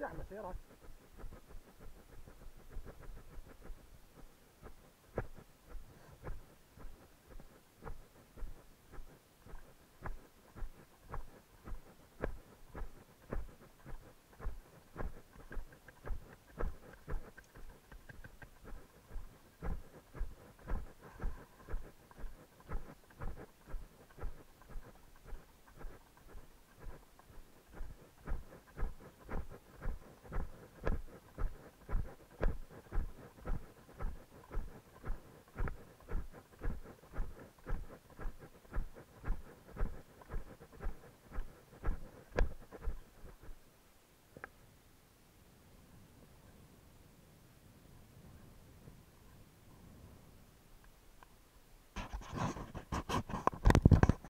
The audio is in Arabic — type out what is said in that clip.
زحمه سيارات